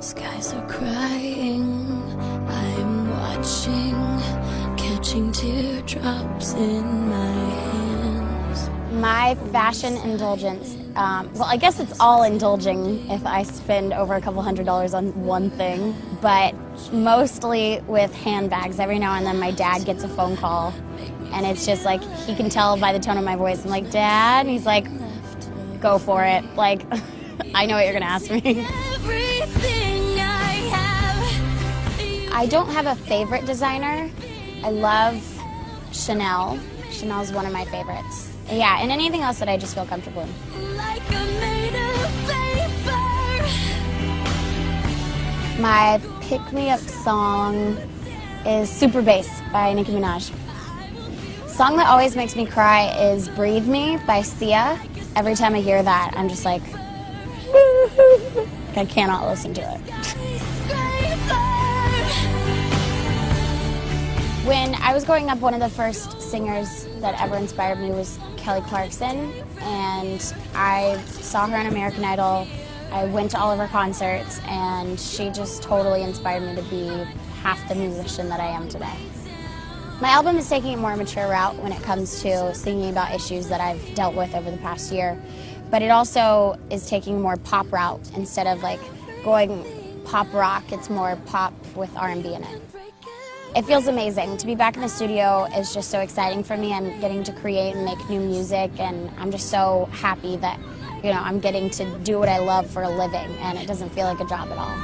Skies are crying, I'm watching, catching teardrops in my hands. My fashion indulgence, um, well, I guess it's all indulging if I spend over a couple hundred dollars on one thing, but mostly with handbags. Every now and then my dad gets a phone call, and it's just like he can tell by the tone of my voice. I'm like, Dad? And he's like, go for it. Like, I know what you're gonna ask me. I. Don't have a favorite designer. I love Chanel. Chanel's one of my favorites. Yeah, and anything else that I just feel comfortable in. Like I'm made of paper. My pick me up song is Super Bass by Nicki Minaj. Song that always makes me cry is Breathe Me by Sia. Every time I hear that, I'm just like, I cannot listen to it. When I was growing up, one of the first singers that ever inspired me was Kelly Clarkson, and I saw her on American Idol. I went to all of her concerts, and she just totally inspired me to be half the musician that I am today. My album is taking a more mature route when it comes to singing about issues that I've dealt with over the past year, but it also is taking a more pop route instead of like going pop rock. It's more pop with R&B in it. It feels amazing. To be back in the studio is just so exciting for me. I'm getting to create and make new music, and I'm just so happy that, you know, I'm getting to do what I love for a living, and it doesn't feel like a job at all.